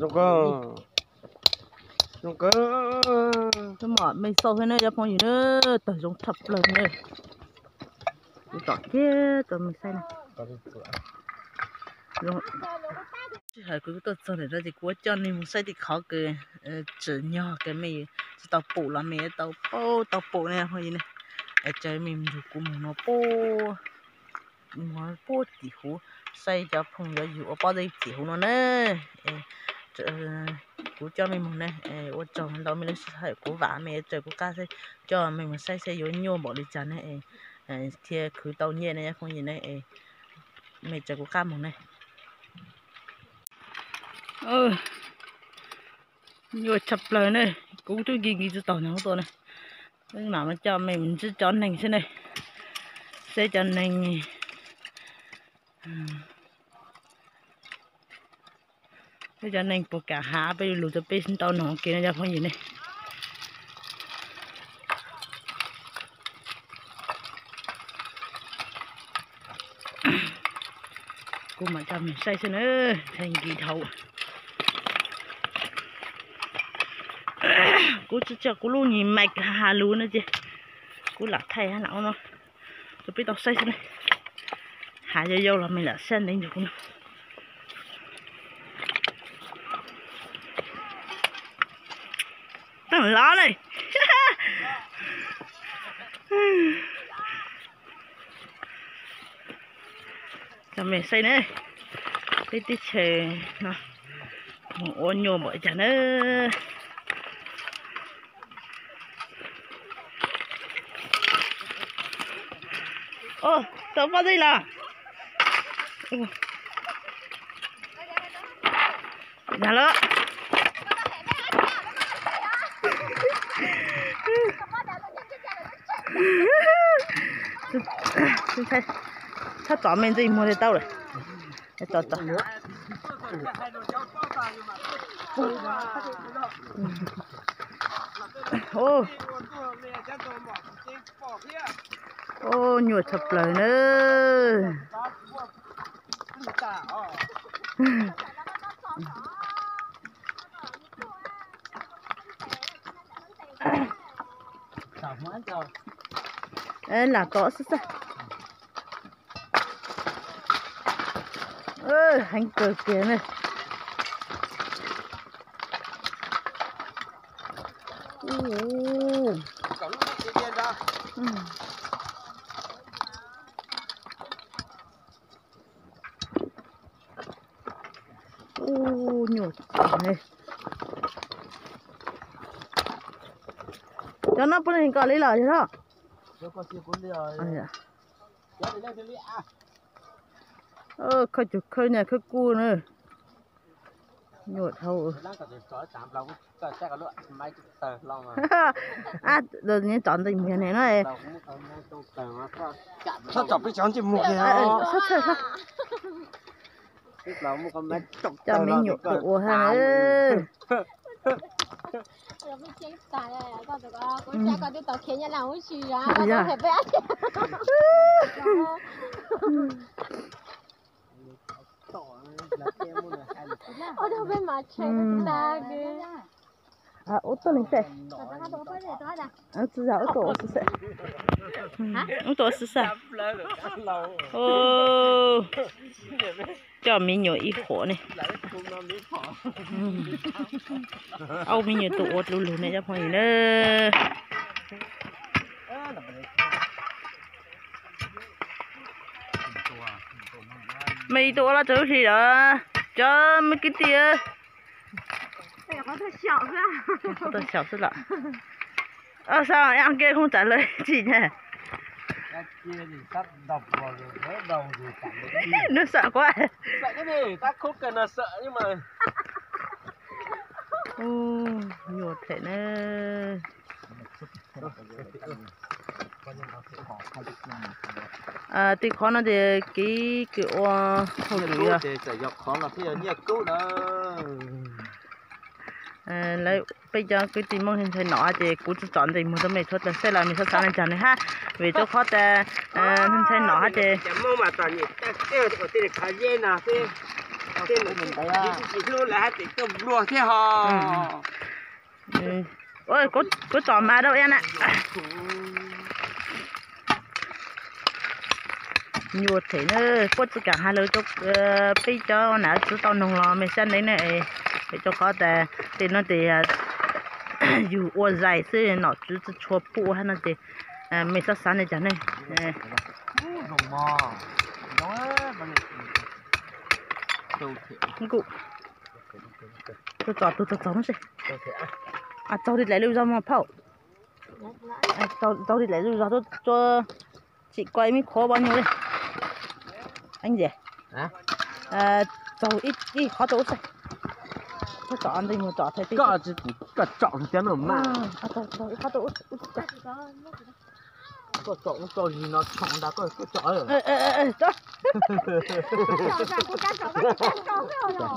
Rồi cơ. Rồi cơ. cái mỏ mình sâu thế này cho phong gì nữa tờ giống thập lần này cái tỏ kia tờ mình xay này rồi chỉ hay cứ tờ sâu này ra thì của cho nên một xay thì khó cái ờ, chữ nhỏ, cái mì. Tàu bổ là mì, tàu bổ tàu bổ này phong gì này. Ở chơi mình được cũng nó bổ nó bổ chỉ hú xay cho phong cho dù ở bao đây chỉ hú nó nè cú cho mình một này. Ô chồng đó mình lấy phải cú vả mẹ, trời, cú ca sẽ cho mình một xe xe yếu nhô bỏ đi chán này. Thì cứ tàu nhẹ này không nhìn này. Mẹ trời, cú ca một này. Ơ. Nhô chập lời này. Cú tôi ghi ghi cho tàu nhau tôi này. Nhưng mà cho mình mình sẽ chọn này thế này. Xe chọn này bây giờ nên bộ cả há, bây giờ lụt cho bên tao nó kia nó ra phong gì này cô mà cho mình say xin ơi, thành kỳ thầu. Cô chú chờ cô luôn nhìn mạch hà luôn nữa chứ. Cô là thay hả nào nó. Tôi biết tao say xin này hà vô dâu là mình là sen đến được không thằng ló này cho mẹ xây nữa tí tí chè. Nó một ô nhô mọi chả nữa. Ô tớ vào đây là nhà lỡ. 这才他咱们这一摸得到了，来找找。哦，哦，牛吃不了呢。嗯。Sao mà anh Ê, là có sức sức Ơ, hành cờ kia này Ồ. Ừ. Ồ, nhột này cho nó bữa nay cái lấy lời cho đó ơ khơi chụp khơi nhà khơi cu nữa. Nhột hầu. À rồi nhớ chọn tình miền này nói Sao chọc cái chón chỉ một này sao sao sao cho mình nhột tụ ha ơi rồi mới chết tài này có à ô tô lên xe ăn chứ giờ ô tô ô xe ô tô ô xe ô. Cho mình nhiều ít khổ này. Ô mình nhiều tụ ốt lù lù này cho mọi người nè. Mày tụ là chỗ gì đó? Cho mấy cái tiền tia Bây giờ có thể 小 rất lạ ờ sao em kia không trả lời chị nhỉ nó sợ quá Sợ cái gì? Ta không cần là sợ nhưng mà ô nhiều thể nữa à thì khó nó thì cái cái ô hồi à thì sẽ dọc khó là bây giờ nhiều cứu đó À, lấy bây giờ cái tìm mong hình thành nó thì cũng chỉ chọn thì một tấm mày thoát là sẽ làm mình sẽ sáng lên chọn này ha. Vì chỗ khó ta à hình thành nó thì Chẳng mong mà toàn nhỉ Ta kêu ở đây là khá dê nào thế tên là mình thấy à chỉ luôn là hai tỷ tôm đùa thế hò ừ. ôi, có có chọn mà đâu em ạ. Nhiều thế nữa có cả hai lứa cho ờ, bây giờ nãy chú tao nông lò mình xem đấy này để cho có thể thì nó thì dù ô dài xí nó chú chú chua phụ hay nó thì mình sẽ sáng để cho này rồng mò nó bằng đầu thể cụ. Tôi chọn tôi tôi nó sẽ đầu thể à cháu đi lấy lưu ra mà phao à, cháu cháu đi lấy lưu ra tôi cho chị quay mi khó bao nhiêu đây. Anh gì à cháu ít ít khó chỗ sẽ tôi chọn đi một chọn thấy tí có chứ có chọn cái nó mà à cháu cháu ít khó chỗ có chọn cho gì nó chọn đã có có chọn rồi ê ê ê ê đó Chọn ra cô cha chọn cái chọn con cái rồi.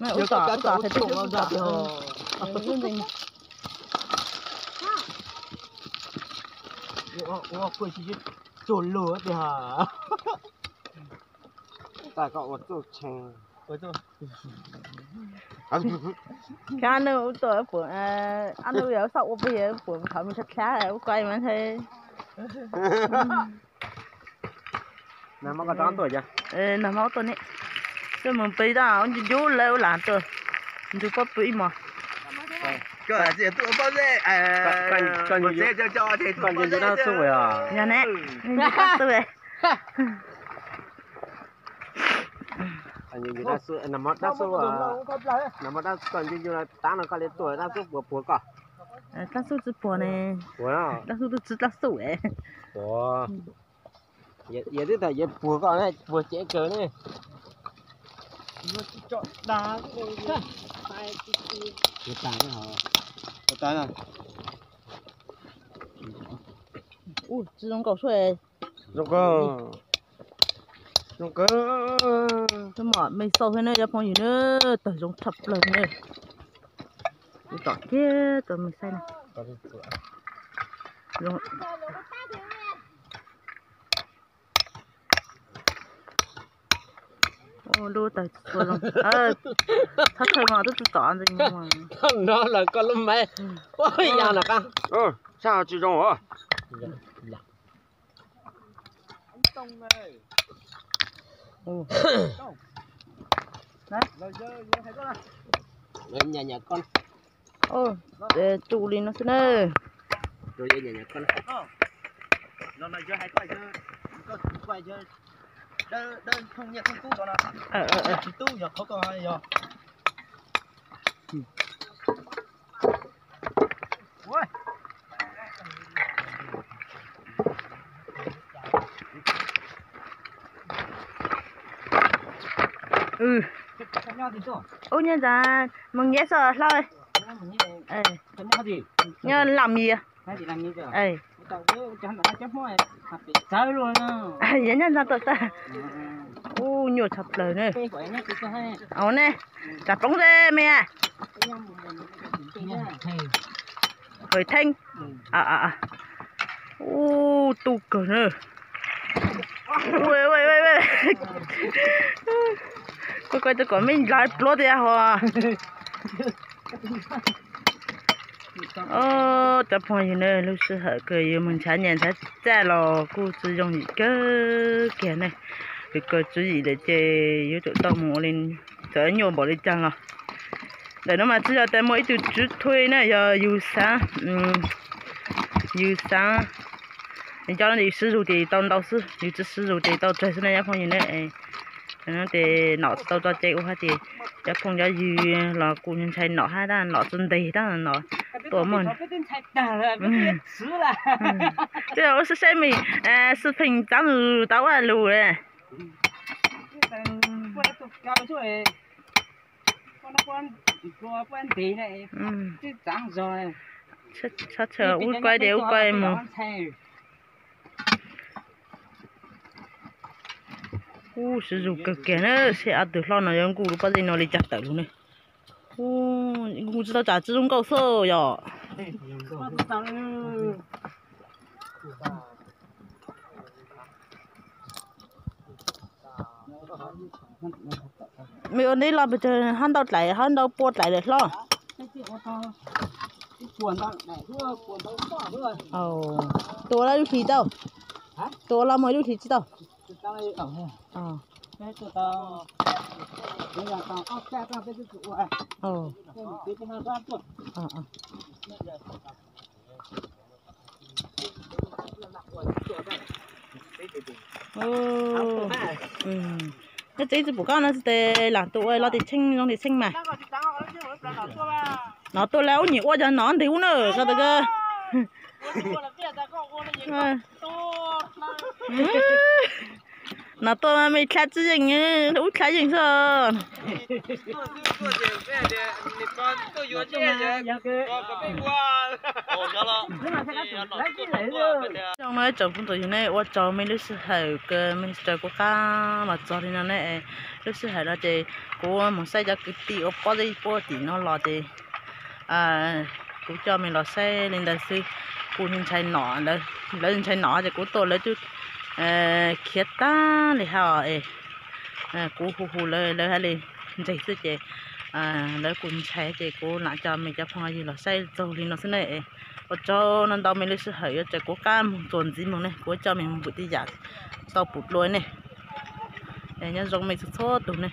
này Nếu út có chọn cái út chọn chọn thấy tí chọn út ra chọn thì Ừ, ừ, ừ. ủa ủa quên chứ. Trộn lửa thì hả cái anh đâu tôi phụ à anh đâu giờ sau bây giờ phụ thảo mình thật khá quay mà thế nè mà có tám tuổi chưa? Ê nằm máu tôi nè tôi mình bây giờ ông chỉ vô leo làm tôi. Chú có bị mà. Cái là gì tụi bao giờ à Còn- còn nhiều- xe cho cho thì còn nhìn cho nó xui à? Nhà nè tôi anh nhìn nó xui nằm nó xui à nằm mắt nó còn như là tám nó có lên tuổi nó xui của của cỏ ta số chỉ bỏ nè của nó. Ta số chỉ ta số ấy. Của giờ giờ thứ thời giờ của cỏ này của trẻ cỡ này chọn đá cái đá cái hả? Cái đá này. Ui chỉ dùng cầu xuôi rồi rồi cơ. Tôi mở mình sâu thế này cho phong gì nữa. Tờ dùng thập lần nữa tôi chọn kia tờ mình xay này dùng ô đô tờ xuôi dùng ờ thắt thời mà tôi chọn gì mà. Con nó là con lông mẹ ôi ya là con? Ừ sao chị trong hả ô lên nhà nhà con. Ô để trụ lên nó thế này rồi về nhà nhà con. Nó này cho hai quay cho có quay cho đơn đơn không? nhẹ không cũ đó là ờ ờ ờ tu giờ có hay giờ ừ. Cái ô nhân ra, mừng nhé, sợ thôi ê. Gì nhớ làm gì à? Cái gì vậy ê. Tao chẳng luôn á à nhân ra tự ta. Ô nhiều thật lời nè. ấu nè chặt bóng dê mẹ. Khởi thanh. À à à. Ô tụ cờ nè. ui ui ui ui có coi tôi có mình lại plot ya à, hoa ô, tập phong gì này, lúc xưa hở cười mình chả nhận thấy cha lò, cô sử dụng gì cơ kìa này. Thì cơ chú gì để chơi yếu tụ tao mù lên chở nhiều bỏ lên chăng rồi để nó mà chứ giờ tay mỗi tụ chú thuê này, giờ yêu sáng yêu sáng cho nó đi sử dụng thì tao đâu sử dụng sử dụng thì tao chơi cái này phong gì nữa nó thì nọ tao cho chơi ha thì cho phong cho gì. Là cụ nhân chơi nọ ha đó nọ chân đầy đó nọ tổ mòn chứ đâu sẽ xem mình à sự phình tao lù tao à lù à Ừ. Chắc chờ út quay đều quay mà. u sử dụng cực kẻ nó sẽ ăn từ lo nó giống cụ lúc bao giờ nó lấy chặt tới luôn này. U cụ chỉ tao chả chỉ dùng câu sơ nhỏ mấy ông đi làm bây giờ hắn đâu lại hắn đâu buốt lại được lo. Ồ tôi là lúc thì đâu? Tôi là mới lúc thì chứ đâu? đang đi ẩm này ờ. Thế tụi tao bây giờ tao có xe tao cái cái cụ này ờ. Thế một tí cái nó ra tuột ờ, ờ ờ. Ừ ừ. Nó chỉ chỉ bố con nó để là tụi nó để chinh nó để chinh mà. Nó tôi léo nhiều quá cho nó thì uống nữa cơ? Ờ. Cơ nó tôi mà mày chứ gì nhá đủ khai gì sao trong nói chồng cũng tụi này qua cho mấy lúc sư hậu cái mấy của mà cho thì nó này lúc sư hậu đó thì cô một sai cho cái tí ở bao đi bao tí nó lọt thì à cô cho mình lọt xe lên đại sư cô nhìn chạy nọ lên nhìn thấy nọ thì cô tôi lấy chút À, khía ta để họ ấy à, cú hù hù lấy lấy hay lên chạy sư chị. À lấy cuốn chạy chị, cú lại cho mình cho phong gì là say rồi thì nó sẽ này ở cho nên đó mình lấy sự hậu cho cô cam, tuần gì mà này cô cho mình một buổi đi giả sau bụt lối này. Để nhân giống mình số tụ này.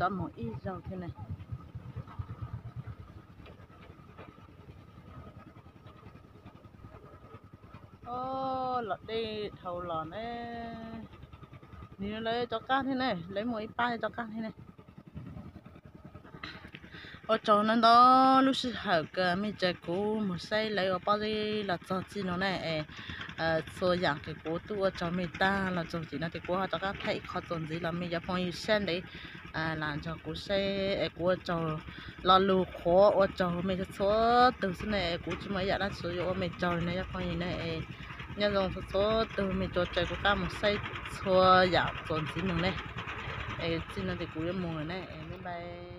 Cho một ít dầu thế này. Ô, lọt đi, thầu lò nè nhìn lấy cho cá thế này, lấy một ít ba cho cá thế này. Ở chỗ nó đó, lúc xưa học cái mình chơi cú một say lấy ở bao nhiêu là cho chi nó này. Ờ số dạng cái cú tu ở chỗ mình ta là cho chỉ là cái cú họ cho các thầy khó tuần gì là mình จะ phong yêu sen đấy à làm cho cú xe của cho lo lù khó ở cho mấy cho số từ số này cú chỉ mới đã sử dụng mấy cho này, cho gì này nhân dòng số số từ mấy cho chơi của các một xe số giảm tồn gì mình này. Xin nó thì cú một người này em bye.